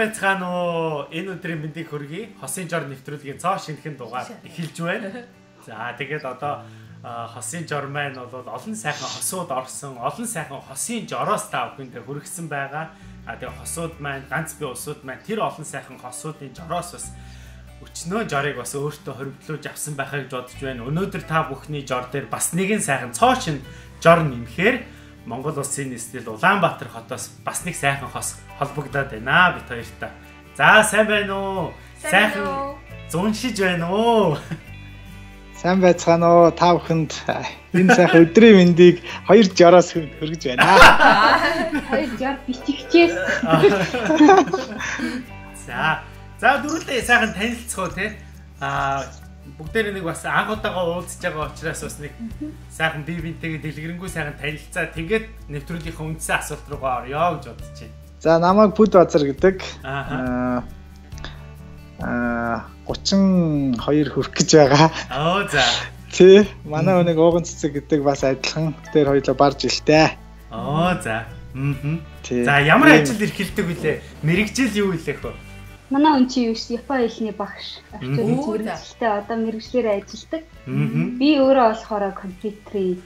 байцгаана уу? Энэ өдрийн мэндийг хүргэе. Хосын жор нэвтрүүлгийн цоо шинэхэн дугаар эхэлж байна. За тэгээд одоо хосын жор маань бол олон сайхан хосууд орсон. Олон сайхан хосын жороос та бүхэндээ хүргэсэн байгаа. А тэгээд хосууд маань ганц би усууд маань тэр олон сайхан хосуудын жороос бас өчнөө жорыг бас өөртөө хоригдлуулж авсан байхаа гэж бодож байна. Өнөөдөр та бүхний жор дээр бас нэгэн сайхан цоо шин жор нэмэхээр Монгол улсын нийслэл Улаанбаатар хотоос бас нэг сайхан хос холбогдоод байна бид хоёртай. За сайн байна уу? Сайхан зуншиж байна уу? Сайн байцгаана уу? Та бүхэнд энэ сайхан өдрийн мэндийг хоёр жороос хөргөж байна. Хоёр жор бичигчээс. За. За дөрүлээ сайхан танилццгоо те. Аа бүгдээр нэг бас анх удаага уулзж байгаа учраас бас нэг сайхан бие биентэйгээ дэлгэрэнгүй сайхан танилцаа тэгээд нэвтрүүлгийнхаа үндсэн асуулт руугаа орё гэж бодож байна. За намайг Бүд Базар гэдэг. Аа аа 32 хүрэх гэж байгаа. Оо за. Тий, манай нэг ууган цэцэг гэдэг бас адилхан дээр хоёлоо барж илтэй. Оо за. Аа. За ямар ажил эрхэлдэг вүлээ? Мэргэжил юу вүлээ хөө? Манай хүн чи юу ш Японы хэлний багш. Мэрэгчлээ одоо мэрэгчлэр ажилладаг. Би өөрөө болохоор компьютерийн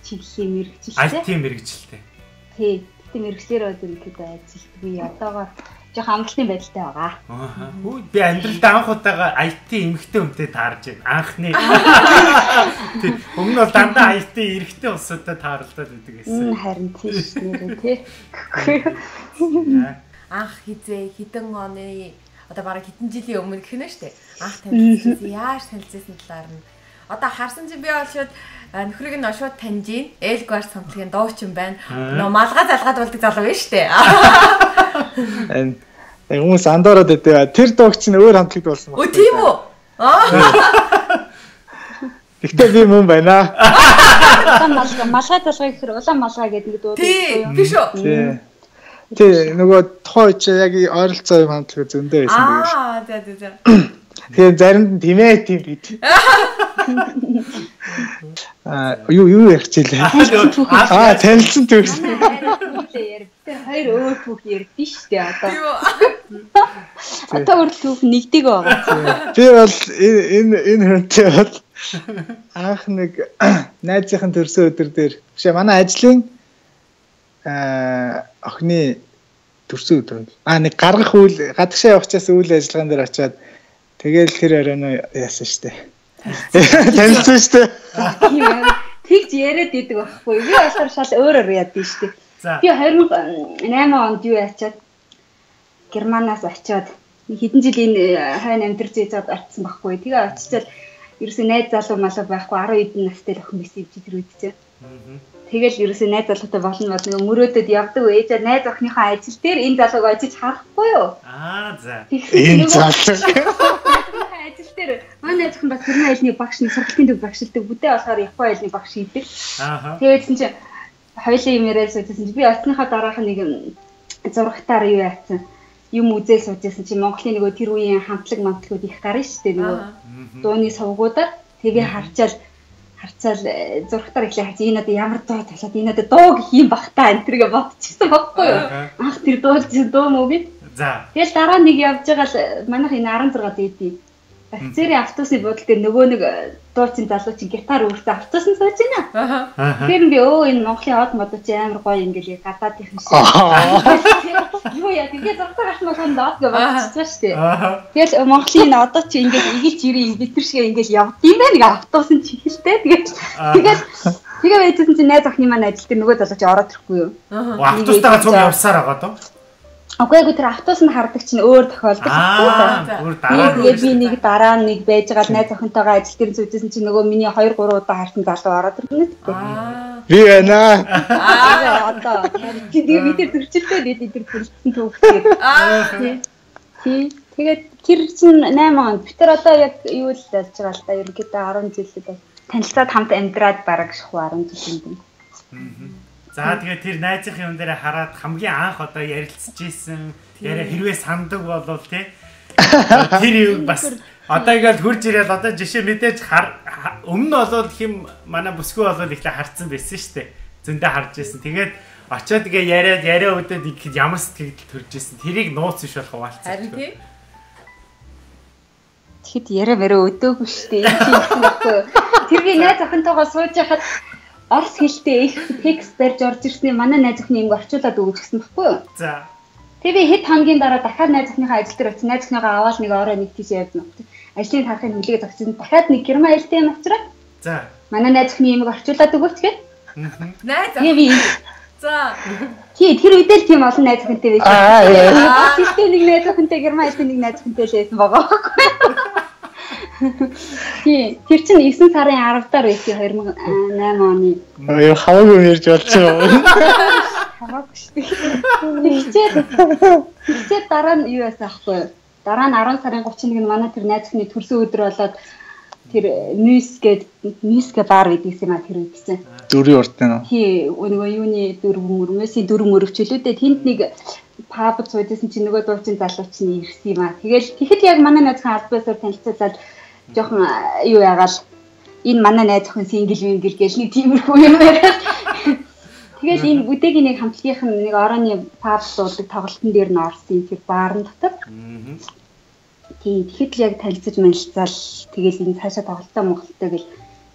чиглэлийн мэрэгчлээ. IT мэрэгчлээ. Тий. Гэтэ мэрэгчлэр ерөнхийдөө ажилладаг. Би одоогоор жоох амралтын байдалтай байгаа. Аа. Би амьдралдаа анх удаага IT эмэгтэй хүнтэй таарж байна. Анхны. Тий. Өмнө бол дандаа IT эрэгтэй улсуудад тааралдаад байдаг гэсэн. Харин тийш нэрээ тий анх хизээ хідэн оны одоо бараг хэдэн жилийн өмнө гэх шүү дээ. Анх танилцсан яаж танилцсан талаар нь одоо харсан чи би бол шууд нөхрийг нь шууд таньж ийн. Элгвар самтлагын дуучин байна. Нөө малгай залгаад болдог залуу байна дээ. Энэ хүмүүс андуураад өгдөө. Тэр дууч нь өөр хамтлагд болсон байна. Өө тийм үү? Гэхдээ би мөн байна. Улаан малгай, малгай залгай гэхээр улаан малгай гэдэг нэг дуу. Тийм, биш үү? Тий, нөгөө тухайн үе чи яг ойролцоо юм хамтлаг зөндөө байсан байх. Аа, за за за. Тэгээ заримд нь тэмээ тийм бид. Аа, юу юу ярих чилээ. Аа, танилцсан төгс. Тэр хоёр өөр түүх ярьдэн штэ одоо. Одоо өөр түүх нэгдэг байгаа. Би бол энэ энэ хүнтэй бол анх нэг найзынхын төрсөн өдөр дээр биш манай ажлын охины төрсөн өдөр. Аа нэг гаргах үйл гадагшаа явахчаас үйл ажиллагаан дээр очиад тэгэл тэр оройно яасан штэ. Танилцсан штэ. Тэгж яриад идэг байхгүй. Би болохоор шал өөрөөр яадсан штэ. Би 2008 онд юу ячаад Германаас очиод хэдэн жил энэ хойно амьдарч байгаад очсон байхгүй. Тэгээ очицал ерөөсөө найз залуу малаа байхгүй 10 хэдэн настай охин байсан юм чи тэр үед чинь. Тэгэл ерөөсөө найз залуутай болно бол нэг мөрөөдөд явдаг ээж найз охиныхоо ажил дээр энэ залууг очиж харахгүй юу? Аа за. Энэ залуу. Ажил дээр манай охин бас Герман хэлний багш нэг сургалтын төв багшилдаг. Бүдээ болохоор Японы хэлний багш хийдэг. Аа. Тэгээдсэн чинь хоёлын юм яриад суудсан чинь би оцсныхаа дараах нэг зурагтаар юу яатсан юм үзэл суужсэн чинь Монголын нөгөө тэр үеийн хамтлаг мамтлагууд их гарна шүү дээ нөгөө дууны сувгуудаар тэгээ харчаал харцаал э, зургатаар ихлэ хац энэ одоо ямар дуу талаад энэ одоо дуу гэх юм бах та энэ төргээ бодчихсон байхгүй юу? Анх тэр дуу дуу мөг за. Тэгэл дараа нэг явж байгаа л манайх энэ 16 дээдий офицерийн автобусны буудлын дээр нөгөө нэг э, дуучин залуу чинь гитар өөртөө автобусанд сууж байна. Тэр би өө энэ Монголын хот модо чи амар гоё ингээл гадаадын шиг. Юу яа тэгээ зургатаар гарах нь доод гэж бодчихсон шүү дээ. Тэгэл Монголын одоо чи ингээл игэлж ирээ бид нар шиг ингээл явд юм байна нэг автобусын чихэлтэй тэгээд тэгээд Тэгээ байжсэн чинь найз охины маань ажил дээр нөгөө залуу чи ороод ирэхгүй юу. Автобустайгаа цуг явсаар байгаа доо. Үгүй ээ тэр автобусанд хардаг чинь өөр тохиолдол Аа, бүр дараа Тэгээ би нэг дараа нэг байж гал найз охинтойгоо ажил дээр зүудсэн чинь нөгөө миний 2 3 удаа харсан залуу ороод ирнэ гэдэг. Аа. Би байна. Аа одоо тэгээ би тэр төрчлөө дээ тэр төрсөн төвхтэй. Аа. Тий. Тэгээд тэр чинь 8 он. Би тэр одоо яг юу л болж байгаа л да. Ерөнхийдөө 10 жилд танилцаад хамт амьдраад бараг шахуу 10 жил юм. За тэгээ тэр найзынхын юм дээр хараад хамгийн анх одоо ярилцж ийсэн яриа хэрвээ сандаг болвол тий. Тэр юу бас одоо ингээл хурж ирээд одоо жишээ мэдээж хар өмнө нь болоод хим манай бүсгүй болоод ихлэ харцсан байсан шүү дээ. Зөндөө харж ийсэн тэгээд очиод тэгээ яриад яриа өдөөд ихэд ямар сэтгэл төрж ийсэн тэрийг нууц биш болох хаваалцсан Харин тий. Тэгэхэд яриа мэрэ өдөөгүй шүү дээ. Энэ чинь гэсэн байхгүй. Тэргийн найз охинтойгоо сууж яхад орс хэлтэй их текст барьж орж ирсний манай найз охины юм орчуулад өгч гисэн байхгүй юу? за Тэгээ би хэд хоногийн дараа дахиад найз охиныхаа ажил дээр очив. Найз охиныхоо аваад нэг орой нэг тийш нь. Ажлын тарахыг хүлээгээд очив. Дахиад нэг герман айлтай юм авчраа. за Манай найз охины юм орчуулад өгөөч гэв. Найз. Тэгээ би За. тий тэр үедээ л тийм олон найз охинтой байж. Аа, яа. Тэгтээ нэг найз охинтой герман айлтай нэг найз охинтой л байсан байгаа байхгүй юу? Тий, тэр чинь 9 сарын 10 даар байсан 2008 оны. Юу хаваагүй ярьж болчихоо. Хамаагүй шүү. Тэгчээд тэгчээд дараа нь юу яасан ахгүй юу? Дараа нь 10 сарын 31-нд манай тэр найз охины төрсөн өдөр болоод тэр мюс гээд мюс гэ бар гэдэг юм а тэр үед гэсэн. Дөрвийн урд нь. Тий, нөгөө юуны дөрөв мөрмөөсийн дөрөв мөрөвчлүүдээ тэнд нэг пабд суудсан чинь нөгөө дуучин залуу чинь ирсэн юм а. Тэгэл тэгэхэд яг манай найз хан албасаар танилцуулаад жоохон а, юу яагаал энэ манай найз охин сингл вингл гэж нэг тиймэрхүү юм яриад. Тэгэл энэ бүтэгийн нэг хамтлагийнх нь нэг орооны паб дуудаг тоглолтын дээр нь орсон тэр баарын дотор. Тийм тэгэхэд л яг танилцаж манилцаал тэгэл энэ цаашаа тоглолтоо Монголтой гэл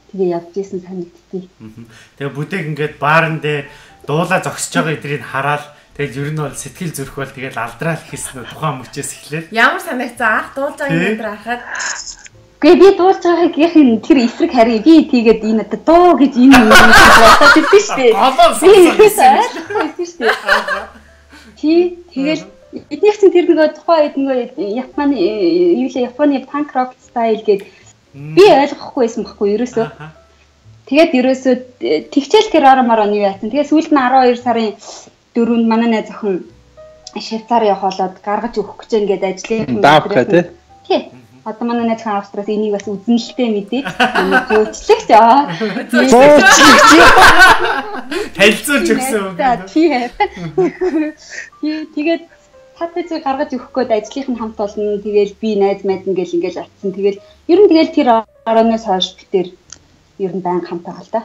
тэгээ явж исэн санагдтыг. тэгээ бүдэг ингээд баарн дээр дуулаа зогсож байгаа эдрийг хараад тэгэл ер нь бол сэтгэл зүрх бол тэгэл алдраал хийсэн нь тухайн мөчөөс эхлэв Ямар санагцсан анх дуулж байгаа юм дээр харахад Гэ би дуулж байгаагийнх тэр эсрэг харъя. Би тийгээд энэ одоо дуу гэж энэ юм бодоод дээ. Голоо Би ойлгосон шүү дээ. Тий тэгэл эднийх чинь тэр нөгөө тухайн үед нөгөө Японы юу лээ Японы панк рок стайл гээд би ойлгохгүй байсан байхгүй ерөөсөө. Тэгээд ерөөсөө тэгчээл тэр оромоор нь юу яасан. Тэгээд сүүлд нь 12 сарын 4-нд манай найз охин Швейцар явах болоод гаргаж өгөх гэж ингээд ажлын Даавх гэх тий. Тий. Одоо манай найз хан Австраас энийг бас үзнэлтэй мэдээд зөөчлөгч аа. танилцуулж өгсөн үг Тий. Тий тэгээд хатаж гаргаж өгөх гээд ажлынх нь хамт болно. Тэгээл би найз майдан гэл ингээл очсон. Тэгээл ер нь тэгэл тэр орооноос хойш битэр ер нь баян хамт байгаа л да.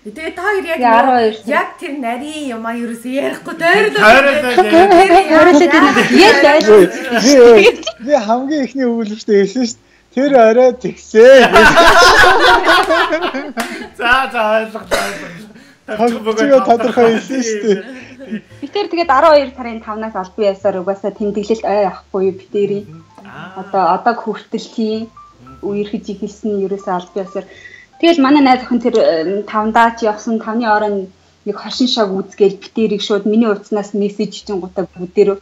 Тэгээ та хоёр яг Тэгээ 12 яг тэр нарийн юм а ерөөсөө ярихгүй тойрлоо. даа. Би би хамгийн ихний өгүүлбэртэй хэлсэн шүү дээ. Тэр орой тэгсээ. за за ойлголоо Тогтцоо тодорхой хэлсэн шүү дээ. Битэр тэгээд 12 сарын 5-наас албан ясаар угаасаа тэмдэглэлт ой авахгүй юу битэрий. Одоо одоо хүртэл тийм үерхэж ихэлсэн ерөөсөө албан ясаар Тэгэл манай найз охин тэр 5-даа ч явсан 5-ны орон нэг хошин шог үзгээл битэрийг шууд миний утаснаас мессеж чинь гутаа бүгдээрөө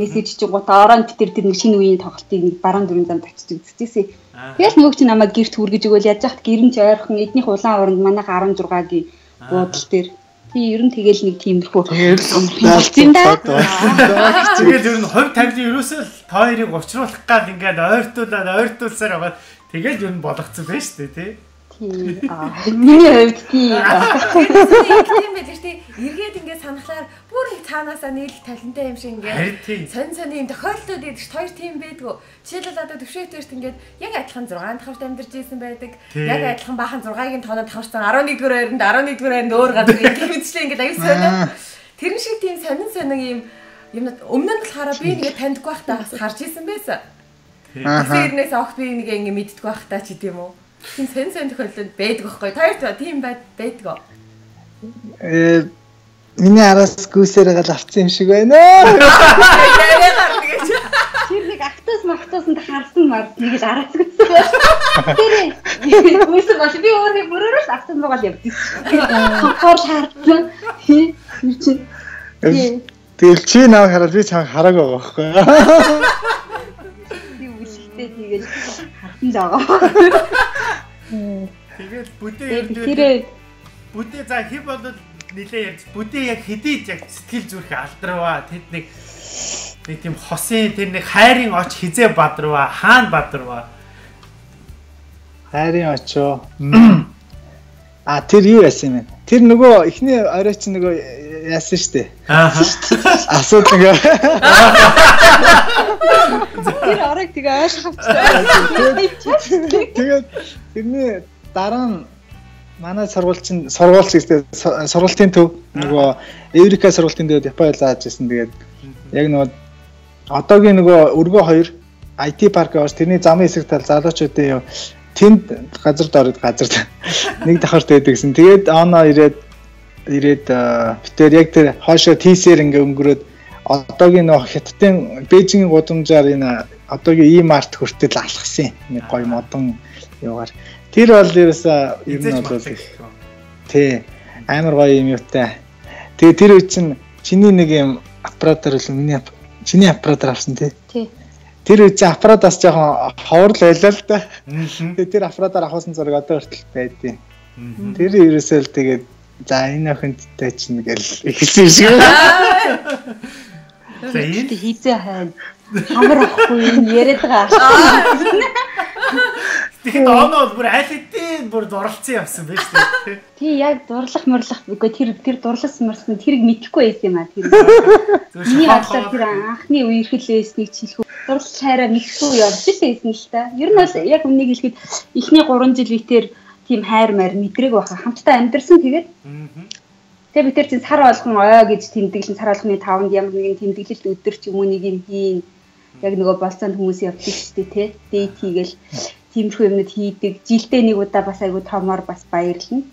мессеж чинь гутаа орон битэр тэр нэг шинэ үеийн тоглолтыг нэг баруун дөрвөн замд очиж үзчихсэн. Тэгэл нөгөө чи намайг гэрт хүргэж өгөөл. Яаж яхад гэрэн ч ойрхон эднийх улаан оронд манайха 16-гийн буудал дээр. Тий ер нь тэгэл нэг тиймэрхүү. Даалцсан да. тэгээд ер нь хувь тавилын ерөөсөө та хоёрыг уулзруулах гал ингээд ойртуулаад ойртуулсаар байгаа тэгэл ер нь болгоцсон байж тээ тий Тий. Аа миний хувьд тий. Тийм байх дээ. Эргээд ингээд санахлаар бүр их цаанаасаа нийлэх талантай юм шиг тийм. ингээд сонь сонь юм тохиолдлууд идэх хоёр тийм байдгүй. Жишээлбэл одоо төвшөөтөрт ингээд яг адилхан 6 давхарт амьдарч ирсэн байдаг. Тийм. Яг адилхан баахан 6-гийн тоног давхарсан 11-р байранд 11-р байранд өөр газар ингээд мэдчлээ ингээд аюу сонио. Тэрэн шиг тийм сонин сонин юм юмнууд өмнө нь болохоор би нэг таньдгүй байхдаа бас харж исэн байсан. Тэгэхээр эрнээс огт би нэг ингэ мэддэггүй байхдаа ч гэдэм үү. Тийм сонь сонь тохиолдол байдаг байхгүй. Таарт тийм байд байдаг. Э миний араас гүйсээр гал авцсан юм шиг байна. Яриагаар тэгэж. Тэр нэг автос мактосонд харсан мар нэг л араас гэсэн. Тэр үгүй бол би өөрөө бүрээр л автос байгаа л явдаг. Хонхоор шаардсан. Тий. Тэр чинь. Тэгэл чи намайг хараад би чамайг хараг байгаа байхгүй? Би үлдээ тэгэл хатан заагаа. Тэгээд бүдээ Тэр бүдээ за хив болоод нилээ ярьж бүдээ яг хэдий яг сэтгэл зүрх алдрава тэд нэг нэг тийм хосын тэр нэг хайрын оч хизээ бадрава хаана бадрава хайрын очоо А тэр юу яасан юм бэ? Тэр нөгөө эхний орой чи нөгөө яасан штэ. Аа. Асууд нөгөө. Тэр оройг тэгээ авчихсан. Тэгээд тэрний дараа нь манай сургуульчин сургуульч гэдэг сургуулийн төв нөгөө Эврика сургуулийн төв Японд зааж ирсэн. Тэгээд яг нөгөө одоогийн нөгөө өргөө хоёр IT парк явж тэрний замын хэсэг тал залуучуудын тэнд газар дорд газар нэг давхарт байдаг гэсэн. Тэгээд оноо ирээд ирээд битээр яг тэр хоошо тийсээр ингээ өнгөрөөд одоогийн нөх хятадын Бээжингийн гудамжаар энэ одоогийн арт хүртэл алхсан нэг гоё модон юугаар. Тэр бол ерөөсөө ер нь бол тий амар гоё юм юутай. Тэгээ тэр үе чинь чиний нэг юм аппаратор л миний чиний аппаратор авсан тий. Тэр үе чинь аппаратаас жоохон ховор л байлаа л да. Тэгээ тэр аппаратаар авахсан зураг одоо хүртэл байдیں۔ Тэр ерөөсөө л тэгээд за энэ охинтой чинь гэл ихсэн шиг. За энэ хийзээ хайна. Хамар ахгүй яриад байгаа. Тэгэхээр оноо бүр аль хэдийн бүр дурлцсан явсан байж тээ. Тий яг дурлах морлох үгүй тэр тэр дурласан мөрсөн тэрийг мэдэхгүй байсан юм аа тэр. Миний бодлоор тэр анхны үерхлээснийг чилхүү дурлал хайраа мэдхгүй явж байсан л та. Ер нь бол яг үнийг хэлэхэд эхний 3 жил битэр тийм хайр маяр мэдрэг баха хамтдаа амьдэрсэн тэгээд. Тэгээ бид тэр чинь сар болгон ой гэж тэмдэглэн сар болгоны 5-нд ямар нэгэн тэмдэглэлт өдөр ч юм уу нэг юм хийн. Яг нөгөө болцоонд хүмүүс явдаг шүү дээ тий. Дейт хийгээл тиймэрхүү юмнууд хийдэг. Жилдээ нэг удаа бас айгүй томоор бас баярлна.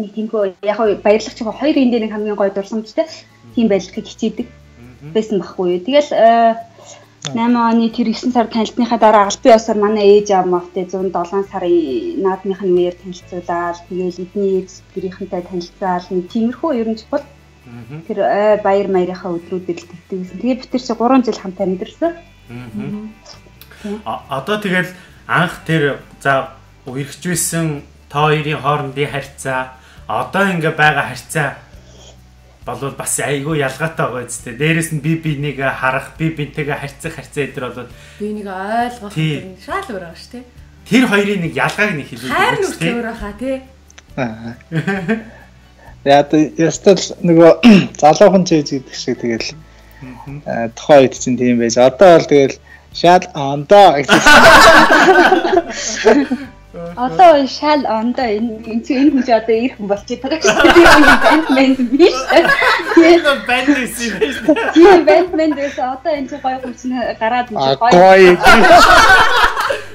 Нэг тиймхүү яг баярлах чинь хоёр эндээ нэг хамгийн гоё дурсамжтай тийм байдлыг хичээдэг байсан байхгүй юу. Тэгэл 8 э, оны тэр 9 сар танилцсныхаа дараа албан ёсоор манай ээж аав мавтай 107 сарын наадмынх нь үеэр танилцуулаад тэгэл эдний ээж гэрийнхэнтэй танилцаал нэг тиймэрхүү ер нь чухал тэр ой баяр маярынхаа өдрүүдэл тэгдэгсэн. Тэгээ бид тэр чи 3 жил хамт амьдэрсэн. Одоо тэгэл анх тэр за үерхж байсан та хоёрын хоорондын харьцаа одоо ингээ байгаа харьцаа болвол бас айгүй ялгаатай байгаа үстэй. Дээрээс нь би бинийг харах, би бинтэйгээ харьцах харьцаа эдэр болоод би нэг ойлгох шал өөр байгаа шүү, тэ. Тэр хоёрын нэг ялгааг нэг хэлээ. Хайр нүртэй өөр байгаа, тэ. Яг ястал нөгөө залуухан чийж гэдэг шиг тэгэл тухайн үед чинь тийм байж. Одоо бол тэгэл Шал ондоо гэсэн. Одоо шал ондоо энэ энэ хүн чи одоо ирэх хүн болчих байгаа шүү дээ. Мэнд биш. Тийм юм байна. Тийм мэнд байсан. Одоо энэ чи гоё хүн чинь гараад энэ гоё.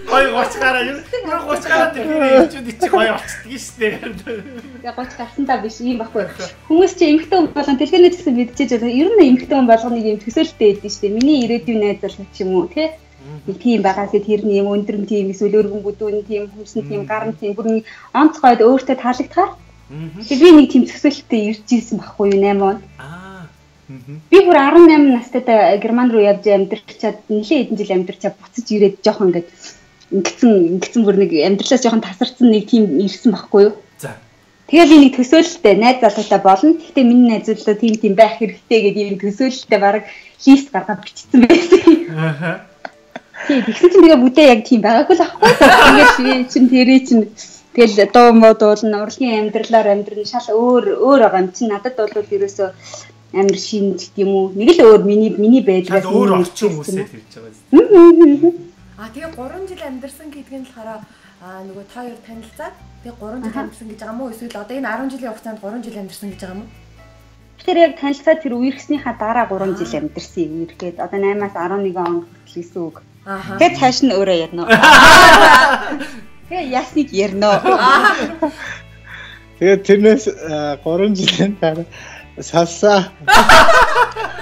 Гоё гоч гараа юу? Юу гоч гараа тэр юмчуд чи гоё болчихдгийг шүү дээ. Яг гоч гарсан та биш юм баггүй. Хүмүүс чи эмхтэн хүн болгон дэлгэнэ гэсэн мэдчихэж байна. Ер нь эмхтэн хүн болгоныг юм төсөөлттэй байдсан шүү дээ. Миний ирээдүйн найз ч юм уу тий нэг тийм байгаас тэрний юм өндрөн тийм эсвэл өргөн бүдүүн тийм хүмсэн тийм гарн тийм бүр нэг онцгойд өөртөө таалагдахаар би нэг тийм төсөөлтөд ирж ирсэн байхгүй юу 8 он. Аа. Би бүр 18 настайдаа Герман руу явж амьдарчаад нэлээд хэдэн жил амьдарчаад буцаж ирээд жоох ингээд ингэсэн ингэсэн бүр нэг амьдралаас жоохон тасарсан нэг тийм ирсэн байхгүй юу? За. Тэгээ би нэг төсөөлөлтөй найз залуутай болно. Гэхдээ миний найз залуу тийм тийм байх хэрэгтэй гэдэг юм төсөөлөлтөй баг лист гаргаад бичсэн байсан. Аа Тий, тэгсэн чинь тэгээ бүдээ яг тийм байгаагүй л ахгүй. Ингээд би чинь тэрий чинь тэгэл дуу мод уулна урлагийн амьдралаар амьдрын шал өөр өөр байгаа юм чинь надад бол ерөөсөө амир шинж гэдэг юм уу нэг л өөр миний миний байдгаас өөр орчин хүмүүсээ хэлж байгаа юм. А тэгээ 3 жил амьдарсан гэдг нь болохоор а нөгөө та хоёр танилцаад тэгээ 3 жил амьдарсан гэж байгаа мó эсвэл одоо энэ 10 жилийн хугацаанд 3 жил амьдарсан гэж байгаа мó? Тэр яг танилцаад тэр үерхснийхаа дараа 3 жил амьдарсан юм ирэхэд одоо 8-аас 11 он хүртэл гэсэн үг. Тэгээд цааш нь өөрөө ярина. Тэгээ ясныг ярина. Тэгээд тэрнээс 3 жилийн дараа салсаа.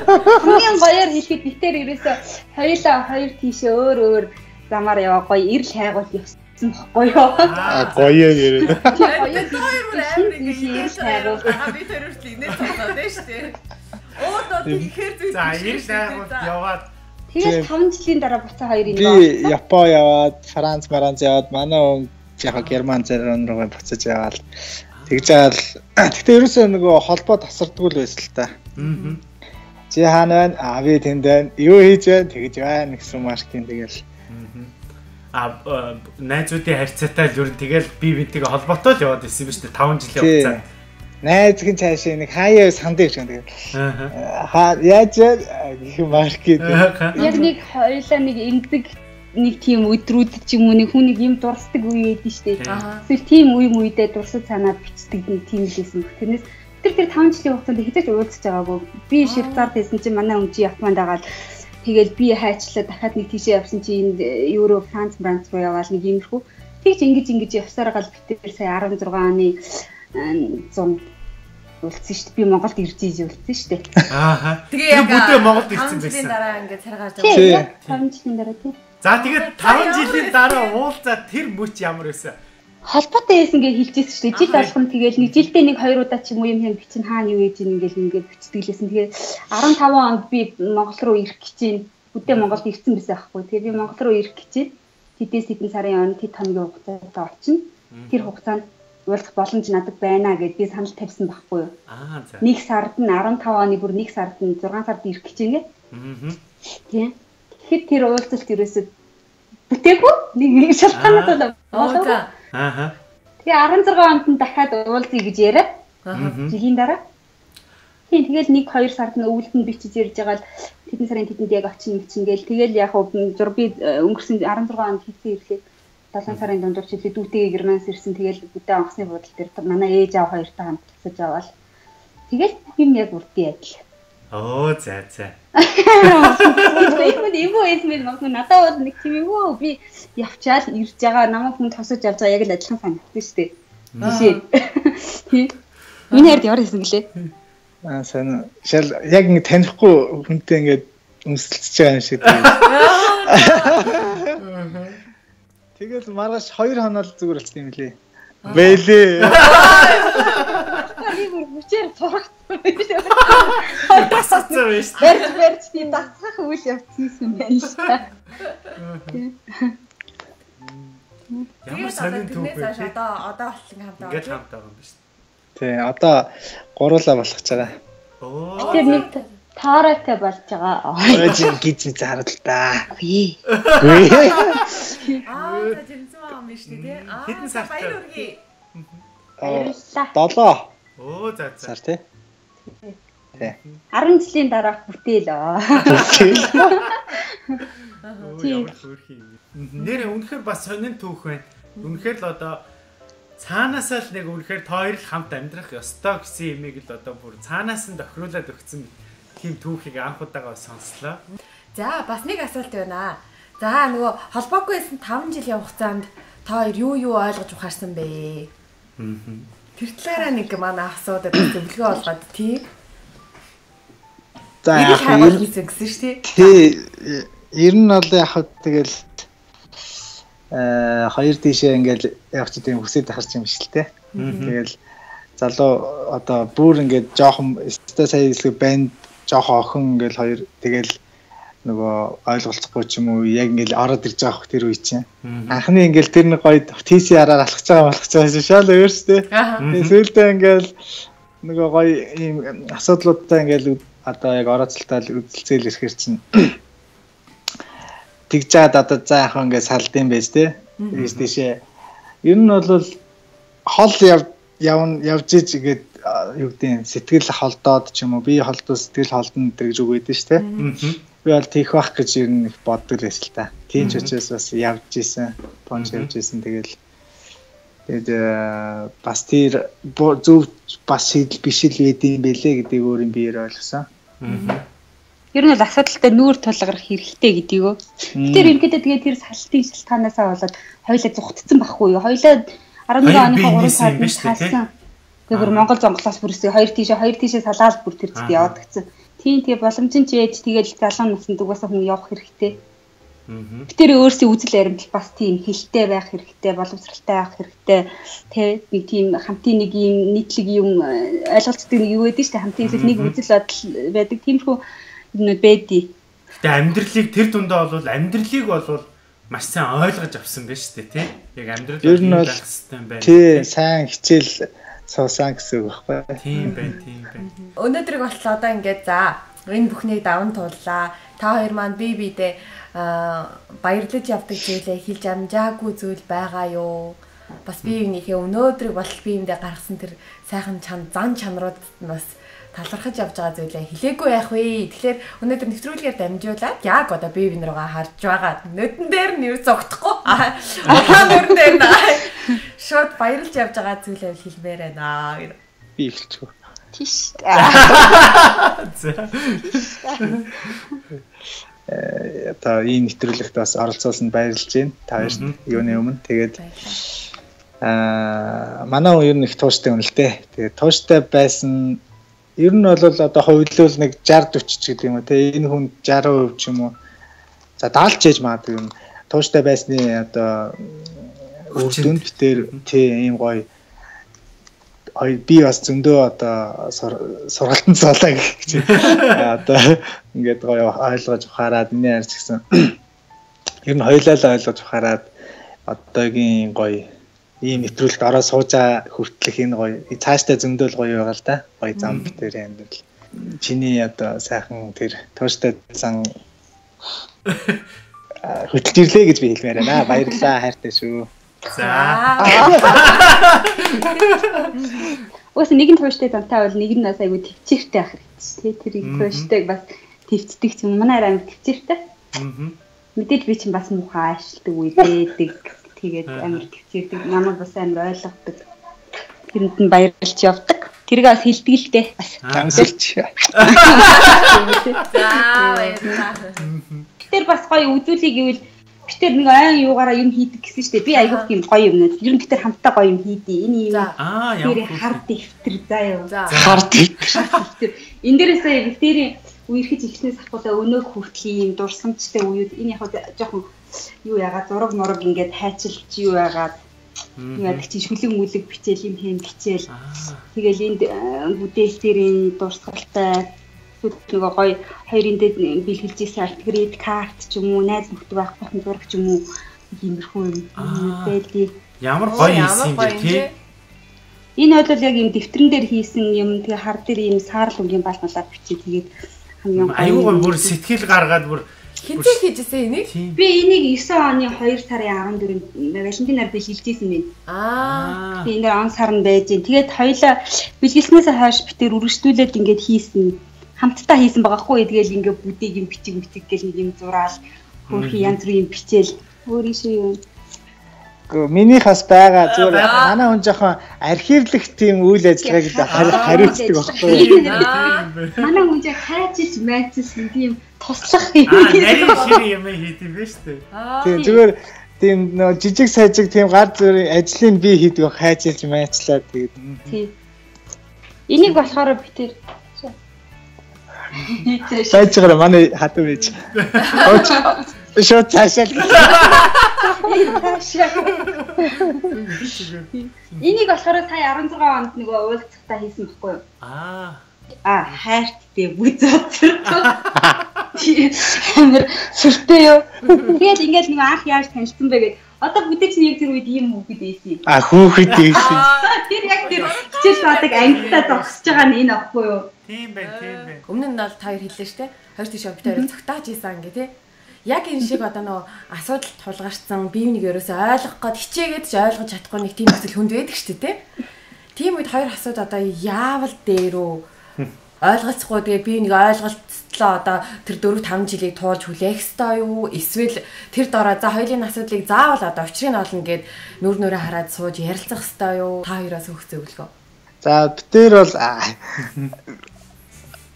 Хамгийн гоёор хэлэхэд битээр ерөөсө хоёулаа хоёр тийшээ өөр өөр замаар яваа гоё ирэл хайгуул явсан гоё. А гоё яриад. Гоё хоёр бүр амар ингэ ирэл хайгуул. А би тэр үртэл инээ цогцоод байж тээ. Өөдөө тэгэхээр зүй. За 98-нд яваад Тэгээд 5 жилийн дараа буцаа хоёрын би Япон яваад, Франц, Маранц яваад манай хүн яг Герман зэрэг руу буцаж яваад тэгж яал гэхдээ ерөөсөө нөгөө холбоо тасардгүй л байсан л та. Аа. Чи хаана байна? Аа би тэнд байна. Юу хийж байна? Тэгж байна гэсэн маркетинг тэгэл. А найзуудын харьцаатай л ер нь тэгэл би бинтийг холбоотой л яваад ирсэн юм шүү дээ 5 жилийн хугацаанд. Найзгийн цаашаа нэг хаяа сандыг гэж тэгэл. Аа яаж гэх маркет. Яг нэг хоёлаа нэг ингэдэг нэг тийм өдрүүд ч юм уу нэг хүнийг юм дурсдаг үе шүү дээ. Эсвэл тийм үе мүйдээ дурсаж санаад бичдэг нэг тийм л байсан. Тэрнээс тэр тэр 5 жилийн хугацаанд хязгаарч уулзаж байгаагүй. Би Швейцарт байсан чинь манай өмчи Японд агаад Тэгэл би хайчлаа дахиад нэг тийшээ явсан чи энд Евро Франц Франц руу яваал нэг иймэрхүү. Тэгж ингэж ингэж явсараа гал битээр сая 16 оны 100 үлдсэн шүү дээ. Би Монголд ирж ийж үлдсэн шүү дээ. Аа. Тэгээ яг бүдээ Монголд ирсэн жилийн байсан. дараа ингээд царгаарж Тийм, байгаа. 5 жилийн дараа тийм. За тэгээд 5 жилийн дараа уулзаа тэр мөч ямар байсан? холбоотой байсан гэж хэлжсэн шүү дээ. Жил болгон тэгэл нэг жилдээ нэг хоёр удаа ч юм уу юм юм бичин хаана юу ээж ингээл ингээд бичтгэлээсэн. Тэгээ 15 онд би Монгол руу ирэх гэж байна. Бүдээ Монголд ирсэн байсан байхгүй. Тэгээ би Монгол руу ирэх гэж байна. Тэдээс хэдэн сарын өмнө тэд хамгийн хугацаатай очино. Тэр хугацаанд уулзах боломж надад байна гэд би санал тавьсан байхгүй юу. Аа за. Нэг сард нь 15 оны бүр нэг сард нь 6 сард ирэх гэж байна. Аа. Тийм. Тэгэхэд тэр уулзалт ерөөсөд бүтээгүй нэг нэг. Оо за. Аа. Тэгээ 16 онд нь дахиад уулзъя гэж яриад жилийн дараа. Тийм тэгэл 1 2 сард нь өвөлд нь бичиж ярьж байгаа л тэдэн сарын тэдэнд яг очин мчин гээл тэгэл яг зур би өнгөрсөн 16 онд хийсэн ирлээ 7 сарын дундуур ч хэлээ дүүтэйгээ германс ирсэн тэгэл бүдэ онгоцны буудал дээр манай ээж аав хоёртай хамт тусаж аваад тэгэл юм яг урдын адил. Оо за за. Эймэд эймүү эймэд мах надад бол нэг тийм юу би явчаал ирж байгаа намайг хүн тосож явж байгаа яг л адилхан санагдсан шүү дээ. Жишээ. Миний хайрд ямар хийсэн гэлээ? Аа сайн. Шал яг ингэ танихгүй хүнтэй ингээд өмсөлдөж байгаа юм шиг. Тэгэл маргааш 2 хоноо л зүгээр болчихсон юм лээ. Бэлээ. Би бүр бүчээр цурагцсан байж тээ. Тасцсан байж. Барьж барьж тийм дасгах үйл явцсан юм байна шүү. Ямар түүх вэ? Тэрнээс одоо одоо болтон хамтаа. Ингээд хамт байгаа юм биш. Тий, одоо гуруула болгож байгаа. Оо. Тэр нэг таараатай болж байгаа. Өөж гизм зарал да. Үгүй. Аа за жинсэн байгаа юм биш те? Аа Хэдэн сартай? баяр үргээ. Баярлалаа. 7 Оо за за. сар тий. 10 жилийн дараах бүтээл. Оо, Ямар хөөрхий. Нэр үнэхээр бас сонин түүх байна. Үнэхээр л одоо цаанаасаа л нэг үнэхээр тоор л хамт амьдрах ёстой гэсэн юмыг л одоо бүр цаанаас нь тохируулаад өгсөн тийм түүхийг анх удаага сонслоо. За бас нэг асуулт байна. За нөгөө холбоогүй байсан 5 жилийн хугацаанд та хоёр юу юу ойлгож ухаарсан бэ? Тэр талаараа нэг манай асуудаг зөвлөгөө олгоод тий. За яг ер- хийсэн гэсэн шүү дээ. тий ер нь бол яг тэгэл э хоёр тийшээ ингээл явах чинь тийм хүсэж тахарч юм шиг л те. Тэгэл залуу одоо бүр ингээд жоохон өстой сая хэсэг банд жоохон охин ингээл хоёр тэгэл нөгөө ойлголцохгүй ч юм уу яг ингээл ороод ирж байгаа хөх тэр үе чинь. Анхны ингээл тэр нэг гоё TC-араар алхаж байгаа болгож байгаа шал өөрсдөө. Сүүлдээ ингээл нөгөө гоё ийм асуудлуудтай ингээл одоо яг орооцолтол үзэлцээл ирэхэр чинь тэгжээд одоо за яг ингээд салдсан байж тээ. Тэгээс тийшээ ер нь бол хол явж иж гээд а, юу гэдэг сэтгэл холдоод ч юм уу би холдоо сэтгэл холдно гэж үг өгдөө шүү дээ. Би бол тийх байх гэж ер нь их боддог л байсан л та. Тийм ч учраас бас явж исэн, понч явж исэн тэгэл тэгээд бас тэр зөв бас шийдэл биш л байдсан байлээ гэдгийг өөрийн биеэр ойлгосон. Ер нь бол асуудалтай нүүр тулгарх хэрэгтэй гэдгийг. Тэр ерөнхийдөө тэгээ тэр салтын шалтгаанаас болоод хоёлаа зүгтцсан байхгүй юу? Хоёлаа 11 Хоёр оны бие 3 нийсэн сард юм Тэгээ бүр Монгол зонголоос бүрсээ хоёр тийшээ хоёр тийшээ салаад бүр тэр Аа. яваад гисэн. Тийм тэгээ боломжтой ч ээж тэгэл залуу наснд угаасаа хүн явах хэрэгтэй. Тэр өөрсдийн үзэл баримтал бас тийм хилтэй байх хэрэгтэй, боловсралтай байх хэрэгтэй. Тэ нэг тийм хамтын нэг юм нийтлэг юм э, ойлголцдог нэг юу гэдэг чинь хамтын нэг үзэл бодол байдаг. Тиймэрхүү юмнууд байдий. Тэгээ амьдралыг тэр дундаа бол амьдралыг бол маш сайн ойлгож авсан байж тээ тий. Яг амьдрал ер нь бол байна. Тий, сайн хичээл суусан гэсэн үг байхгүй. Тийм байна, тийм байна. Өнөөдрийг болтлоо одоо ингээд за энэ бүхнийг даван тууллаа. Та хоёр маань бие биедээ баярлаж явдаг зүйлээ хэлж амжаагүй зүйл байгаа юу? Бас би юунийхээ өнөөдрийг бол би юмдээ гаргасан тэр сайхан чан зан чанарууд бас талархаж явж байгаа зүйлээ хэлээгүй яах вэ? Тэгэхээр өнөөдөр нэвтрүүлгээр дамжуулаад яг одоо би бин руугаа харж байгаа. Нүдэн дээр нь юу зогтохгүй. Аа нүдэн дээр нь шууд баярлж явж байгаа зүйлээ хэлмээр байна. Би эхэлчихв. Тийш. Э та энэ нэвтрүүлэгт бас оролцуулсанд баярлж байна. Та хоёрт юуны өмнө тэгээд аа манай хүн ер нь их тууштай дээ. Тэгээд тууштай байсан ер нь бол одоо хувьлуул нэг 60 40 ч гэдэг юм уу те энэ хүн 60% ч юм уу? За даалж ээж магадгүй юм. Тууштай байсны одоо үрдүнд битэр тий ийм гоё. Ой би бас зөндөө одоо сургалтанд цаалаа гэж. Одоо ингээд гоё ойлгож ухаарад энэ ярьж гисэн ер нь хоёлаа л ойлгож ухаарад одоогийн гоё ийм нэвтрүүлэгт ороо суужаа хүртлэх энэ гоё цаашдаа зөндөл гоё байгаа л да гоё зам битэр амьдрал чиний одоо сайхан тэр тууштай зан хөтлж ирлээ гэж би хэлмээр байна баярлалаа хайртай шүү За. Ус нэгэн тууштай замтай бол нэг нь бас айгүй төвчээртэй ах хэрэгтэй. Тэ тэрийг тууштай бас төвчдөг юм. Манай арай төвчээртэй. Аа. Мэдээж би чинь бас муухай аашилдаг үе дээдэг. Тэгээд амар төвчээрдэг. Намайг бас амар ойлгодог. Тэрэнд нь баярлж явдаг. Тэрийг бас дээ. Бас амсалч. За баярлалаа. Тэр бас гоё үзүүлэг гэвэл Гэтэр нэг айн юугаараа юм хийдэг гэсэн штеп. Би айгүйх юм гоё юм нэ. Ер нь гэтэр хамтаа гоё юм хийдий. Энэ юм. Аа ямар хар дэвтэр заа юу. Хар дэвтэр. Энд дээрээсээ битэрийн үерхэж ихснээс ахгүйдаа өнөөх хүртэл юм дурсамжтай үеуд энэ яг жоохон юу яагаад зураг мураг ингээд хайчилж юу яагаад? Ингээд чи шүлэг мүлэг бичээл юм хэм бичээл. Тэгэл энд бүдээл дээрийн дурсгалтай нөгөө гоё хоёрын дэд бэлгэлж ийсэн альтгрид карт ч юм уу найз нөхдөд байх бахан зураг ч юм уу. Иймэрхүү юм байдгийг. Ямар гоё юм бэ тий? Энэ бол яг юм дэвтэрэн дээр хийсэн юм. Тэгээ хар дээр юм саарл өнгийн балмалаар бичиж тэгээд хамгийн гоё аюугаа бүр сэтгэл гаргаад бүр хизээ хийжсэн энийг би энийг 9 оны 2 сарын 14-нд Валентинаар бэлгэлжсэн юм. Аа. Би энэ он сарнд байж гин. Тэгээд хоёлаа бэлгэлснээс хойш би тэр үргэлжлүүлээд ингээд хийсэн хамтдаа хийсэн байгаа хгүй тэгэл ингээ бүдийг юм бичиг мэтиг гэл нэг юм зураал хөрхи янз бүрийн бичээл өөрийн шиг юм миний хас байгаа зүгээр манай хүн жоохон архивлах тийм үйл ажиллагаа гэдэг хариуцдаг байхгүй юу? Манай хүн яг хайчилж майчилсан тийм туслах юм. Аа нарийн шир юм хийдэм байж тээ. Тийм зүгээр тийм нөө жижиг сажиг тийм гар зүрийн ажлыг би хийдэг хайчилж майчлаад тэгээд. Тийм. Энийг болохоор би тэр Байж байгаа манай хатуу байж. Шот цаашаа. Энийг болохоор сая 16 онд нөгөө уулзалтаа хийсэн байхгүй юу? Аа. Аа, хайрт дээ бүзөөд. Амар сүртэй юу? Тэгээд ингээд нэг анх яаж танилцсан бэ гэдэг Одоо бүдээ чинь яг тэр үед ийм хүүхэд байсан. А хүүхэд байсан. Тэр яг тэр хичээл бадаг ангитаа зогсож байгаа нь энэ аахгүй юу? Тийм байна, тийм байна. Өмнө нь бол та хоёр хэллээ штэ. Хоёр тийш бид хоёр цогтааж ийсэн гээ тий. Яг энэ шиг одоо нөө асуудал тулгарсан бие биенийг ерөөсөө ойлгох гээд хичээгээд ч ойлгож чадахгүй нэг тийм зүйл хүнд байдаг штэ тий. Тийм үед хоёр асууд одоо яавал дээрөө ойлголцохгүй тэгээ би нэг ойлголцлоо одоо тэр 4 5 жилийг туулж хүлээх ёстой юу? Эсвэл тэр дороо за хоёулын асуудлыг заавал одоо учрыг нь олно гэд нүр нүрэ хараад сууж ярилцах ёстой юу? Та хоёроос өгөх зөвлөгөө. За битэр бол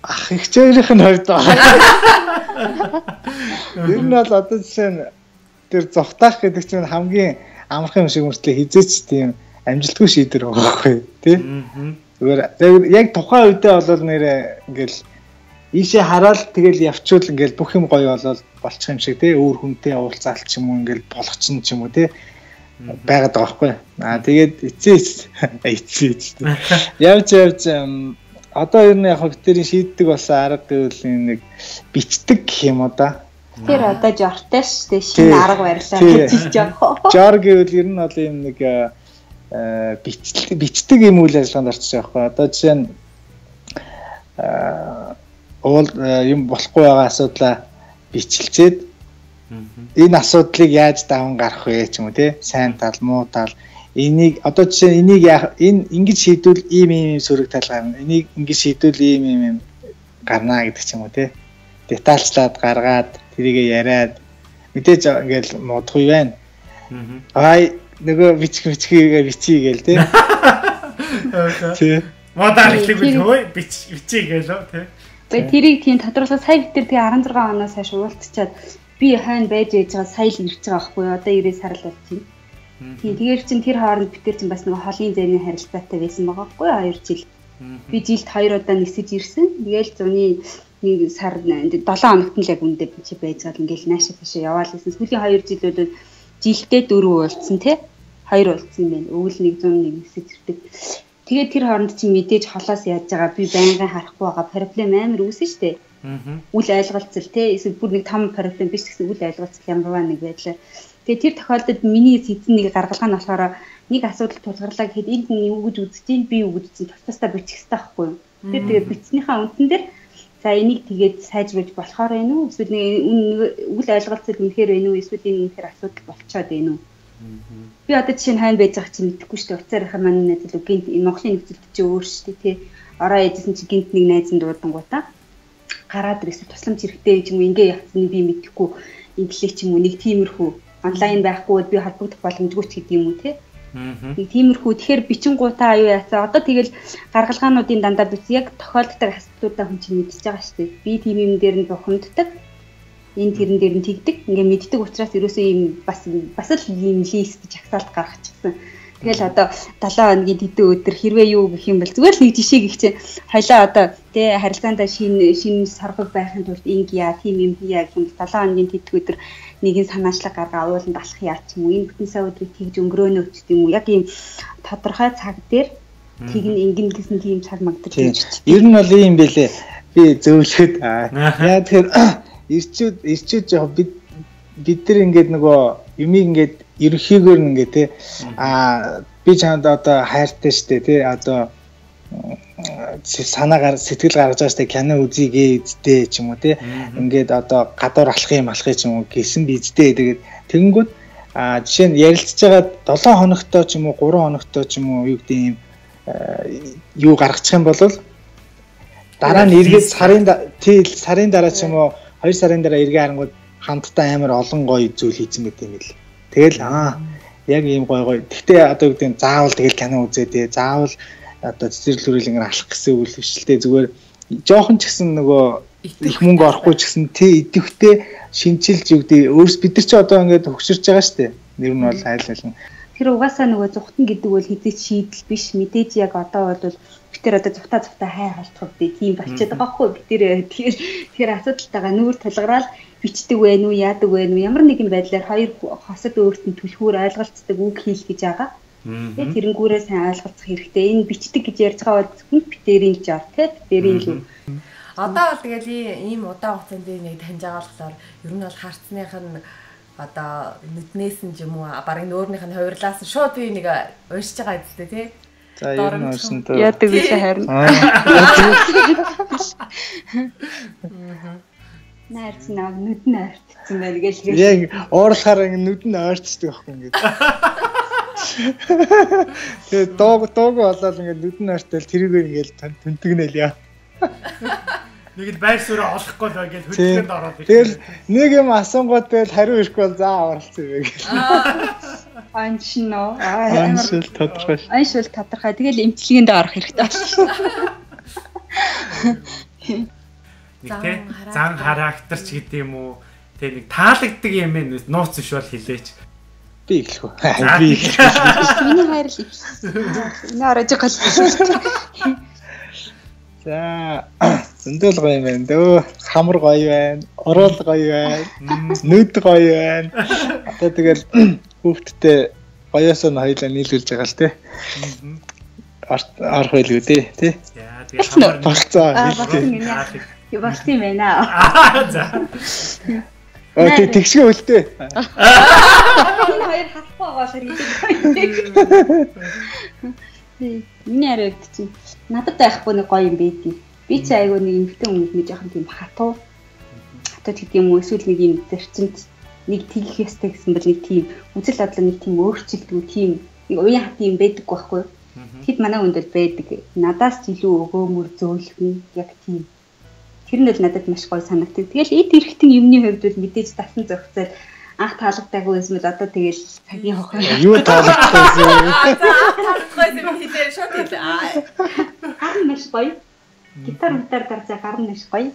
ах ихчээрийнх нь хувьд ер нь бол одоо жишээ нь тэр зогтаах гэдэг чинь хамгийн амархан юм шиг мөртлөө хизээч тийм амжилтгүй шийдвэр байгаа байхгүй тий. Зүгээр яг тухайн үедээ бол нэрээ ингээл ийшээ хараад тэгэл явчвал ингээл бүх юм гоё болол болчих юм шиг тий өөр хүнтэй уулзаалт ч юм уу ингээл болгочин ч юм уу тий байгаад байгаа байхгүй. Аа тэгээд эцээ эцээ явж явж одоо ер нь яг битэрийн шийддэг болсон арга гэвэл нэг бичдэг гэх юм уу да. Тэр одоо жортой шүү дээ. Шинэ арга барилаа гэж явах. Жор гэвэл ер нь бол юм нэг бичдэг бичдэг юм үйл ажиллагаанд орчих жоохгүй. Одоо жишээ нь уул юм болохгүй байгаа асуудлаа бичлцээд энэ асуудлыг яаж даван гарах вэ ч юм уу те сайн тал муу тал. Энийг одоо жишээ энийг яах энэ ингэж шийдвэл ийм ийм сөрөг тал гарна. Энийг ингэж шийдвэл ийм ийм ийм гарна гэдэг ч юм уу те детальчлаад гаргаад тэрийг яриад мэдээж ингээл модхгүй байна. Аа нөгөө бичих бичгийг бичиж гээл те тий модаар хэлэх үү бич бичиж гээл те Тэгээ тэрийг тийм тодорхойлол сая битэр тэгээ 16 оноос хойш уултчаад би хойно байж ээж байгаа сая л ирж байгаа байхгүй одоо 90 сар л болчихно. Тийм тэгээд чин тэр хооронд битэр чин бас нэг холын зэний харилцаатай байсан байгаа байхгүй 2 жил. Би жилд 2 удаа нисэж ирсэн. Тэгээл зуны нэг сар 7 хоногт л яг үндэ чи байж байгаа ингээл наашаа тийш яваал гэсэн. Сүүлийн 2 жилүүдэд жилдээ 4 уулцсан тий. 2 уулцсан байна. Өвөл 101 нисэж ирдэг. Тэгээд тэр хооронд чи мэдээж холоос яаж байгаа? Би байнгын харахгүй байгаа. Проблем амар үүсэн штэ үл ойлголцол те эсвэл бүр нэг том проблем биш гэсэн үл ойлголцол ямарваа нэг байдлаар тэгээ тэр тохиолдолд миний эзэн нэг гаргалгаа нь болохоор нэг асуудал тулгарлаа гэхэд энд нь юу гэж үзэж чинь би юу гэж үзэж тус тустай бичих хэрэгтэй байхгүй юу? Тэр тэгээ бичснийхаа үндэн дээр за энийг тэгээд сайжруулж болохоор байна уу? Эсвэл нэг үл ойлголцол үнэхээр байна уу? Эсвэл энэ үнэхээр асуудал болцоод байна уу? Би одоо жишээ нь хайнд байж байгаа чинь мэдэхгүй шүү дээ. Уцаарынхаа маань найз л гинт Монголын нөхцөлд чи өөр шүү дээ тий. Ороо яжсэн чи гинт нэг найз нь дуудангуудаа гараад ирсэн тусламж хэрэгтэй юм ингээ явцсан би мэдэхгүй. Инглиш ч юм уу нэг тиймэрхүү онлайн байхгүй би холбогдох боломжгүй ч гэдэг юм уу те нэг тиймэрхүү. Тэгэхээр бичингуудаа аюу яцаа одоо тэгэл гаргалгаануудын дандаа бич яг тохиолддог асуудлуудаа хүн чинь мэдчихэж байгаа шүү дээ. Би тийм юм дээр нь бухимддаг энэ тэрэн дээр нь тэгдэг. Ингээ мэддэг учраас ерөөсөө ийм бас бас л ийм лист жагсаалт гаргачихсан Тэгэл одоо 7 хоногийн тэдэн өдөр хэрвээ юу гэх юм бол зүгээр л нэг жишээ гэх чинь. Хоёлаа одоо тий харилцаандаа шинэ шинэ саргаг байхын тулд инг яа тийм юм яа гэх юм 7 хоногийн тэдэн өдөр нэгэн санаачлаг гаргаа ууланд алах яа ч юм уу? Энэ бүтэн сая өдрийг тэгж өнгөрөөнө ч юм уу? Яг ийм тодорхой цаг дээр тийг нь ингэн гэсэн тийм цаг магдаж байна. Ер нь бол ийм байлээ. Би зөөлөхөд яа тэгэхээр ирчүүд ирчүүд яг бид бид нар ингээд нөгөө юмыг ингээд ерөнхийдөө ингээ те а би чанд одоо хайртай штэ те одоо санаагаар сэтгэл гаргаж байгаа штэ кино үзье гэдтэй ч юм уу те ингээд одоо гадуур алах юм алах юм уу гэсэн бидтэй тэгээд тэгэнгүүт а жишээ нь ярилцж байгаа 7 хоногтой ч юм уу 3 хоногтой ч юм уу юу гэдэг юм юу гаргачих юм бол дараа нь эргээд сарын тий сарын дараа ч юм уу 2 сарын дараа эргээ харангууд хамтдаа амар олон гоё зүйл хийсэн мэт юм бэл. Тэгэл аа яг ийм гой гой. Гэхдээ одоо гэдэг нь заавал тэгэл кино үзээ дээ. Заавал одоо цэцэрлэг хүрээлэнгээр алах гэсэн үйл хвшилтэй зүгээр жоохон ч гэсэн нөгөө их мөнгө орохгүй ч гэсэн тий идэвхтэй шинжилж өгдөө. Өөрс бид нар ч одоо ингээд хөгшөрч байгаа шүү дээ. Нэр нь бол айл алан. Тэр угаасаа нөгөө зүхтэн гэдэг бол хэдий шийдэл биш. Мэдээж яг одоо бол битэр одоо зүхтаа зүхтаа хай халтхав дээ. Тийм болчиход байгаа хгүй. Битэр тэгэхээр тэгэхээр асуудалтайгаа нүүр талгараад бичдэг вэ нү яадаг вэ нү ямар нэгэн байдлаар хоёр хосод өөрт нь түлхүүр ойлголцдог үг хийх гэж байгаа. Тэгээ тэрэнгүүрээ сайн ойлголцох хэрэгтэй. Энэ бичдэг гэж ярьж байгаа бол зөвхөн битэрийн жар тий битэрийн л Одоо бол тэгэл ийм удаан хугацаанд нэг таньж байгаа болохоор ер нь бол харцных нь одоо нүднээс нь юм уу барыг нөөрнийх нь хувирлаас шууд би нэг ууршиж байгаа гэдэг тий. За ер нь уурсан дөө. Яадаг биш харин. Найрч нэг нүд нь ойртсон байна гэж хэлээ. Яг уурлахаар нүд нь ойртцдаг байхгүй ингээд. Тэгээ дууг дууг болоод ингээд нүд нь ойртол тэрийг ингээд төнтгнээл яа. Нэг л байр суурь олохгүй л байгаад хөдөлгөөнд ороод ирсэн. Тэгэл нэг юм асуунгууд тэгэл хариу ирэхгүй бол заа оролцсон юм. Гэж. Аншно. Аншил тодорхой. Аншил тодорхой. Тэгэл эмчилгээнд орох хэрэгтэй байна нэг тий зан характер ч гэдэг юм уу? Тий нэг таалагддаг юм ээ нууц биш бол хилээч. Би эхлэх үү? Би эхлэх. миний хайр л эхэлсэн энэ орож гал за Зөндөл гоё юм байна. Дөө хамар гоё байна. Орол гоё байна. Нүд гоё байна. Одоо тэгэл хүүхдтэй гоёосоо нь хоёлаа нийлүүлж байгаа л те. Арах байлгүй дээ тий. Яа тэгээ хамар болцоо хэлээ. Юу болт юм байна аа. За. Аа тэг тэгшгээ үлдээ. Энэ хоёр халахгүй байгаа хэрэг. Миний арайд чинь надад байхгүй нэг гоё юм байдгийг. Би ч айгүй нэг эмгтэн хүн нэг жоохон тийм хатуу. Хатуу гэдэг юм уу эсвэл нэг юм зарчимд нэг тгийх ёстой гэсэн бол нэг тийм үзэл бодлоо нэг тийм өөрчлөлтгүй тийм нэг уян хат юм байдаг байхгүй юу? Тэгэд манай хүнд бол байдаг. Надаас ч илүү өгөөмөр зөөлхөн яг тийм. Тэр нь л надад маш гоё санагддаг. Тэгэл эд эрхтэн юмны хувьд бол мэдээж тасан зохицол анх таалагдаагүй юм бол одоо тэгэл цагийн хохоо. Юу таалагдсан юм? Таалагдсан юм хэлээ шууд хэлээ. Нь маш гоё. Гитар гитар дарзаа гар нь маш гоё.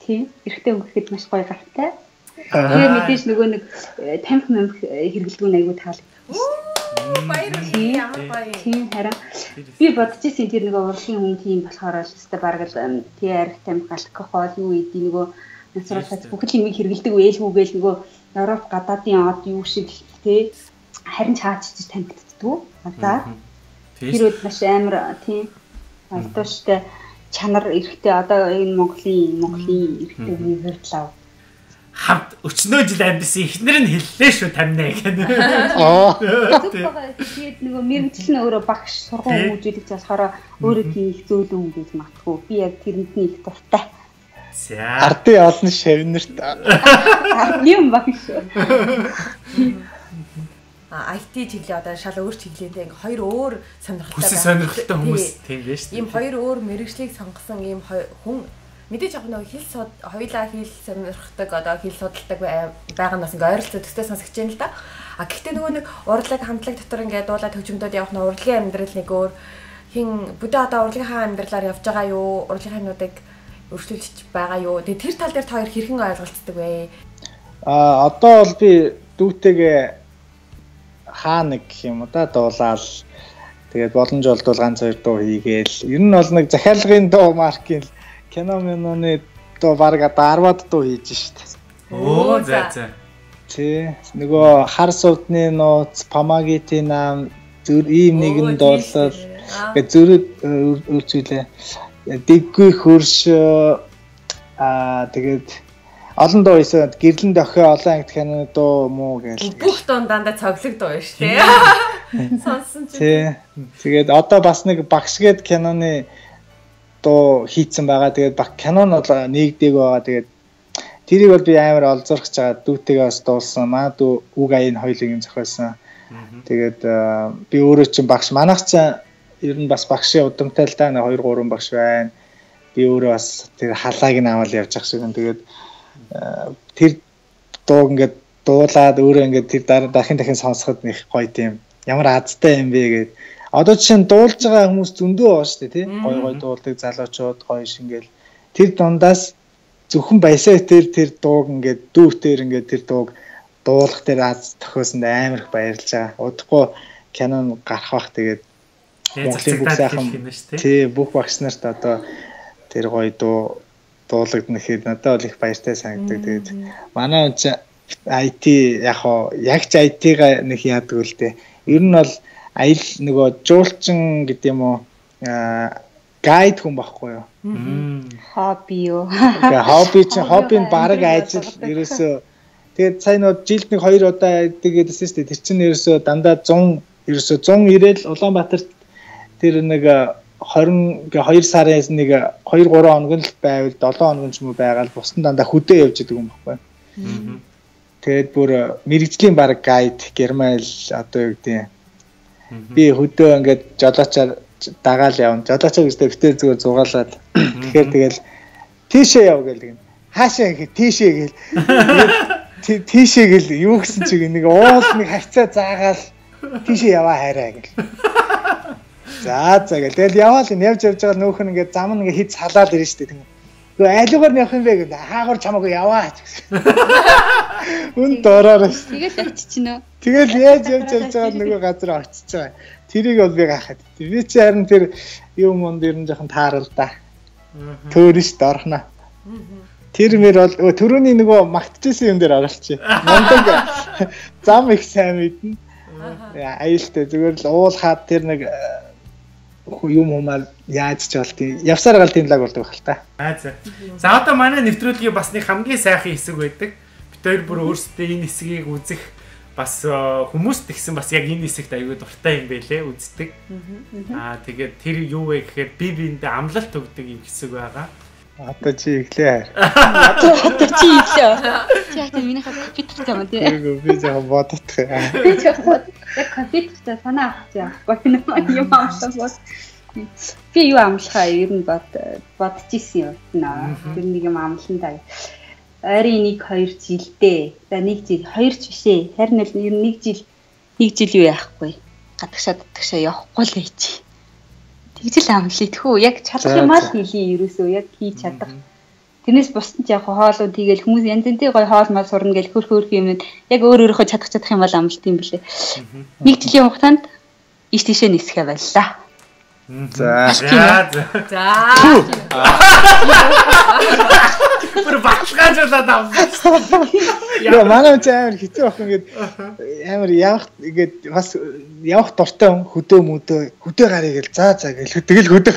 Тийм. Эрэгтэй өнгөхэд маш гоё гартай. Тэгээ мэдээж нөгөө нэг э, тамхи мэмх хэрэглэдэггүй айгуу таалагдсан. Баярлалаа. Ямар гоё. Тийм харин би бодож ирсэн тэр нөгөө урлагийн хүн тийм болохоор л өстой бараг л тий арх тамхи алкогол юу идэв нөгөө насралцаад бүх юм хэрэгэлдэг ээлгүүгээл нөгөө Европ гадаадын од юу шиг тий харин чаачж танигддгүү. Одоо тэр үед маш амар тий алдууштай чанар эрэхтэй одоо энэ Монголын Монголын эрэхтэй хүний хувьдлаа хамт өчнөө жил амьдсан ихнэр нь хэллээ шүү тамина гэх юм. Аа. Тэгээд нөгөө мэрэгчлэн өөрөө багш сургууль хүмүүжүүлэгч болохоор өөрөө тийм их зөөлөн гэж матгүй. Би яг тэрэнд нь их дуртай. За. Ардын олон шавнарт. Юм багш. А IT чиглэлээ одоо шал өөр чиглэлтэй ингээ хоёр өөр сонирхолтой Хүсэл сонирхолтой хүмүүс тийм байж шүү. Ийм хоёр өөр мэрэгжлийг сонгосон ийм хүн мэдээж яг нэг хэл сод хоёлаа хэл сонирхдаг одоо хэл судалдаг байгаа нь бас ингээ ойролцоо төстэй сонсогч юм л да. А гэхдээ нөгөө нэг урлаг хамтлаг дотор ингээ дуулаад хөгжмөдөд явах нь урлагийн амьдрал нэг өөр хин бүдэ одоо урлагийнхаа амьдралаар явж байгаа юу? Урлагийн юмнуудыг өршлүүлж байгаа юу? Тэгээ тэр тал дээр та хоёр хэрхэн ойлголцдог вэ? А одоо бол би дүүтэйгээ хаа нэг гэх юм уу да дуулаад тэгээд боломж олдвол ганц хоёр дуу хийгээл ер нь бол нэг захиалгын дуу маркийн кино миноны дуу баг одоо 10-аад дуу хийж штэ. Оо за за. Тэ нөгөө хар сувдны нууц Памагити нам зүр ийм нэгэн дуулал гэ зүрх үйлчлээ дэггүй хөрш аа тэгээд олон дуу ийсэн гэрлэн дохио олон анги киноны дуу муу гээл. Бүх дуу дандаа цоглог дуу шүү дээ. Сонссон чи. Тий. Тэгээд одоо бас нэг багшгээд киноны дуу хийцэн байгаа. Тэгээд баг кино нь бол нэгдэг байгаа. Тэгээд тэрийг бол би амар олзорхож байгаа. Дүүтэйгээ бас дуулсан. Маа дүү үг аян хоёулыг юм зохиосон. Тэгээд би өөрөө чинь багш манайх чинь ер нь бас багшийн удамтай л да 2 3 багш байна. Би өөрөө бас тэр халааг нь аваад явж ах шиг юм. Тэгээд тэр дууг ингээд дуулаад өөрөө ингээд тэр дахин дахин сонсоход нэг гоё тийм ямар азтай юм бэ гэдэг. Одоо жишээ нь дуулж байгаа хүмүүс зөндөө байгаа шүү дээ тий. Гой гой дуулдаг залуучууд гоё шингээл тэр дундаас зөвхөн баясаа тэр тэр дууг ингээд дүүтээр ингээд тэр дууг дуулах тэр аз тохиосонд амар их баярлж байгаа. Удахгүй кинон гарах бах тэгээд Монголын бүх сайхан тий бүх багш нарт одоо тэр гоё дуу дуулагдана гэхэд надад бол их баяртай санагддаг. Тэгээд манай хүн чинь IT яг хоо яг ч IT-га нэг яадаг л дээ. Ер нь бол аял нөгөө жуулчин гэдэг юм уу гайд хүн байхгүй юу? Хобби юу? Тэгээ хобби чинь хобби нь баг ажил ерөөсөө тэгээд сая нөө жилд нэг хоёр удаа гэдэгсэн шүү дээ. Тэр чинь ерөөсөө дандаа 100 ерөөсөө 190 л Улаанбаатарт тэр нэг 20 2 сарын нэг 2 3 хоног л байвал 7 хоног ч юм уу байгаад бусдын дандаа хөдөө явж идэг юм баггүй. Тэгээд бүр мэрэгжлийн баг гайд герман одоо юу гэдэг би хөдөө ингээд жолоочоор дагаал явна. Жолоочоо гэжтэй битэр зүгээр зугаалаад тэгэхээр тэгэл тийшээ яв гэл гэн. Хаашаа гэх тийшээ гэл. Тийшээ гэл юу гэсэн чиг нэг уул нэг хавцаа заагаал тийшээ яваа хайраа гэл. За за гэл. Тэгэл яваал энэ явж явж байгаа нөөхөн ингээд зам нь ингээд хит салаад ирнэ шүү дээ. Гэхдээ айлуугаар явах юм бэ гэл. Хаагур чамаагүй яваа ч гэсэн. Үн дороор шүү. Тэгэл очичнөө. Тэгэл яаж явж явж байгаа нөгөө газар очиж байгаа. Тэрийг бол би гахаад. Би чи харин тэр юм монд ер нь жоохон таарал да. Төөрн ш дорхно. Тэр мэр бол төрөний нөгөө магтчихсэн юм дээр оролцчих. Мондөг зам их сайн мэднэ. Аюултай зүгээр л уулахад тэр нэг юм юмар яаж ч болтыг явсаар гал тийм лаг болдог хэл та. Аа за. За одоо манай нэвтрүүлгийн бас нэг хамгийн сайхан хэсэг байдаг. Бид хоёр бүр өөрсдөө энэ хэсгийг үзэх бас хүмүүст тэгсэн бас яг энэ хэсэгт аягүй дуртай юм байлээ үздэг. Аа тэгээд тэр юу вэ гэхээр би биэндээ амлалт өгдөг юм хэсэг байгаа. Одоо чи иглээ. Одоо чи иглээ. Чи хатаа минийхээ компьютертэй юм тий. Эйгөө би жаа бодох. Би жаа бод. Яг компьютертэй санаа авах жаа. Гохно юм амлах бол. Би юу амлахаа ер нь бод бодож исэн юм байна. Тэр нэг юм амлан даа. Ойрын 1 2 жилдээ. За 1 жил 2 ч биш ээ. Харин л ер нь 1 жил 1 жил юу яахгүй. Гадагшаа гадагшаа явахгүй л байчих Тэгжил амлаа тэхүү яг чадах юм аа хийлий ерөөсөө яг хийж чадах. Тэрнээс бусдад яг хоолууд хийгээл хүмүүс янз бүрийн гоё хоол мал сурна гэл хөр хөрх юмнууд яг өөр өөрөөхөө чадах чадах юм бол амлалт юм блэ. Нэг жилийн хугацаанд иш тийшээ нисэхэ байлаа. За. За. Бүр баталгаажуулаад авсан. Яа манай ч амар хэцүү байх ингээд амар явах ингээд бас явах дуртай хөдөө мөдөө хөдөө гарыг гэл заа заа гэл тэгэл хөдөө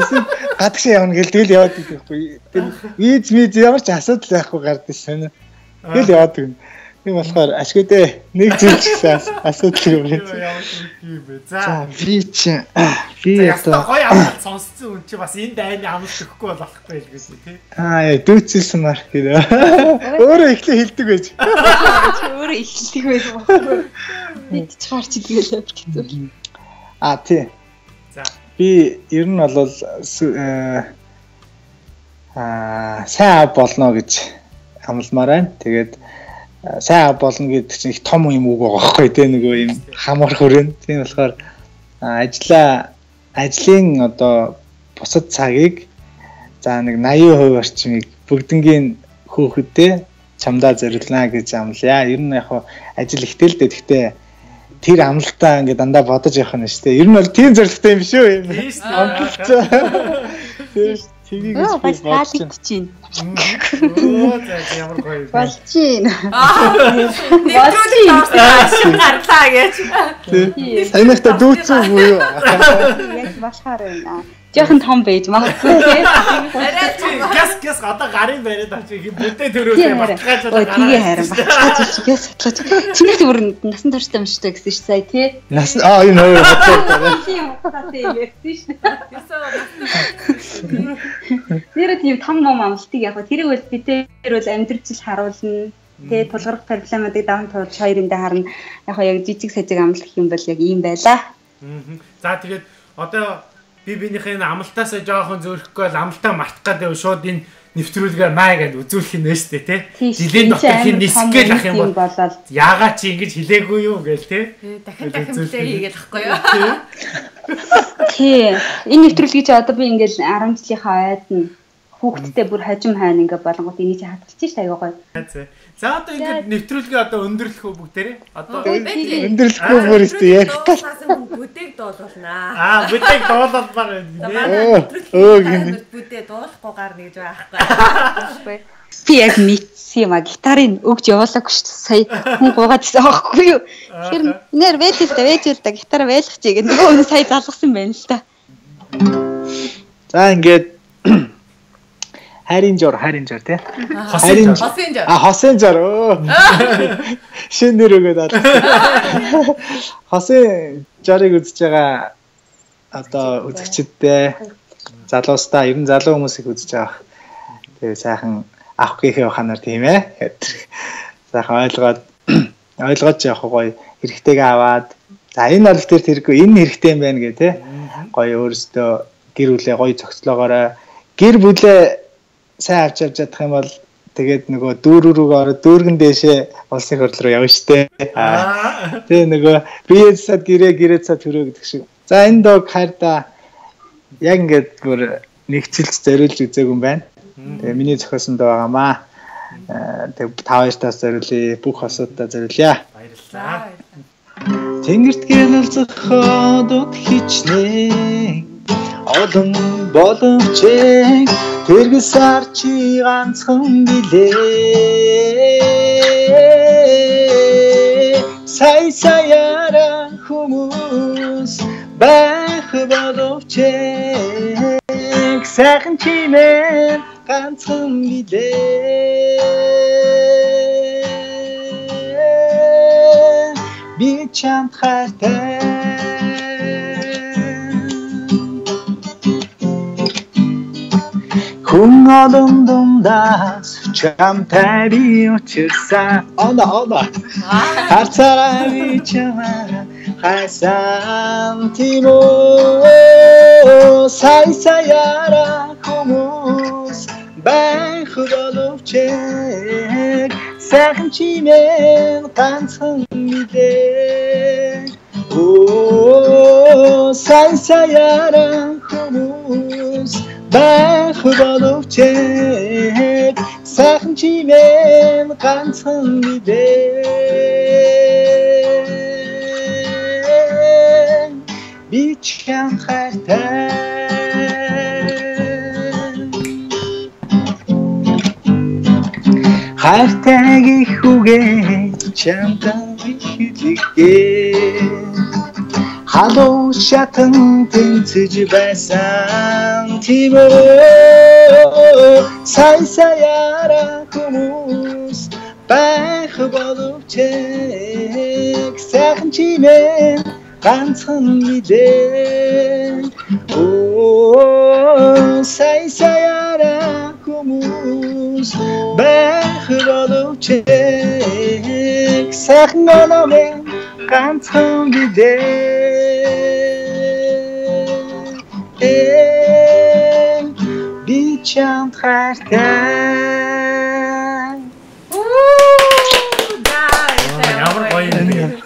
эсвэл гадагшаа явна гэл тэгэл яваад идэх байхгүй. Тэр виз виз ямар ч асуудал байхгүй гардаг шин. Тэгэл яваад гэнэ. Тийм болохоор ашигтэй нэг жил ч гэсэн асуудал юм байна. За би чи би одоо гоё амт сонссон үн чи бас энэ дайны амт өгөхгүй болохгүй л гэсэн тий. Аа яа дүүцэлсэн марк гэдэг. Өөрөө ихлэ хилдэг байж. Өөрөө ихлдэг байж болохгүй. Бид ч гарч идгээл хэвчээ. Аа тий. За би ер нь бол аа сайн болно гэж амлмаар байна. Тэгээд сайн болно гэдэг чинь их том юм үг байгаа байхгүй тий нөгөө юм хамар хөрөн. Тийм болохоор ажлаа ажлын одоо бусад цагийг за нэг 80% орчмыг бүгднгийн хөөхөдөө чамдаа зориулна гэж амлая. Ер нь яг ажил ихтэй л дээ. Гэхдээ тэр амлалтаа ингээд дандаа бодож явах нь шүү дээ. Ер нь бол тийм зорилготой юм шүү. Тийм шүү. Тийм шүү. Тэрийг би бодож байна. Оо за ямар гоё. Болж байна. Нэвтрүүлэг авсан гарлаа гэж. Санийхта дүүцэн буюу. Яг болохоор байна. Жохон том байж магадгүй тийм. Арай Гяс гяс одоо гарын бариад авчих юм бүдэ төрөөсөө батгаж байгаа. Тэгээ харин батгаж чигээс батгаж. Чиний бүр насан турштай юм шүү дээ гэсэн чинь сая тий. Нас аа энэ хоёр батгаж. Тийм хатаатай ярьсан шүү. Тэр тийм том ном амлалтыг яг тэрийг бол би тэр бол амьдрал жил харуулна. Тэгээ тулгарх проблемуудыг даван туулж хоёрындаа харна. Яг яг жижиг сажиг амлах юм бол яг ийм байла. За тэгээд одоо би биенийхээ амлалтаасаа жоохон зөөрөхгүй бол амлалтаа мартах гэдэг шууд энэ нэвтрүүлгээр маа гэж үзүүлэх нь нэ штэ тий. Жилийн дотор хин нисгээл ах юм бол яагаад чи ингэж хэлээгүй юу гээл тий. Дахин дахин плей хийгээл ахгүй юу. Тий. Энэ нэвтрүүлгийг чи одоо би ингээл 10 жилийнхаа айд нь хүүхдтэй бүр хожим хайна ингээ болонгууд энийг чи хатгалж ш аягаа гоё. За одоо ингээ нэвтрүүлгээ одоо өндөрлөх үү бүгдээрээ? Одоо өндөрлөхгүй бүр өстө яг тал бүдэг дуулуулнаа. Аа бүдэг дуулуулмаар байна. Өө гинэ. Бүдээ дуулахгүй гарна гэж байхгүй. Би яг мэдсэн юм а гитарын өгж явуулаагүй шүү дээ. Сая хүн гуугаад ирсэн аахгүй юу. Тэгэхээр нэр вэжэл та вэжэл та гитар байлгах чи гэх нөгөө хүн сая залгасан байна л та. За ингээд хайрын жор хайрын жор тий. Хайрын хосын жор. А хосын жор өө. Шин нэр өгөөд аа. Хосын жорыг үзэж байгаа одоо үзэгчдээ залуустаа ер нь залуу хүмүүс их үзэж байгаа. Тэгээ сайхан авах гэхээ ханаар тийм ээ. Сайхан ойлгоод ойлгоод явах гоё хэрэгтэйгээ аваад за энэ бол тэр тэргүй энэ хэрэгтэй юм байна гэ тэ. Гоё өөрөөсөө гэр бүлээ гоё цогцлоогоорой. Гэр бүлээ сайн авч явж чадах юм бол тэгээд нөгөө дүүр рүү ороод дүүргэн дээшээ улсын хурл руу явна штэ. Тэгээ нөгөө бие сад гэрээ гэрээ сад хөрөө гэдэг шиг. За энэ дог хайрда яг ингээд бүр нэгчилж зориулж үзег юм байна. Тэгээ миний зохиосон доо байгаамаа. Тэгээ тав хоёртаас зориулъя, бүх хосуудаа зориулъя. Баярлалаа. Тэнгэрт гялалцах ходод хичнээн олон боловч тэргсар чи ганцхан билээ. Сая саяра хүмүүс байх боловч сайхан чимээ ганцхан билээ. Би чамд хайртай Хүн олон дундаас чамтай би учирсан она она харцаараа би чамаа хайсан тимөө сай саяра хүмүүс байх боловч сайхан чимээ ганцхан мэдээ оо сай саяра хүмүүс байх боловч сайхан чимээ ганцхан мэдээ би чам хайртай хайртай гих үгээ чамтай хэлэгээ халуун шатан тэнцэж байсан тийм үү сая саяра хүмүүс байх боловч сайхан чимээ ганцхан мэдээ оо сая саяра хүмүүс байх боловч сайхан оноо ганцхан бидээ чамд хайртай Уу да Ямар гоё юм бэ?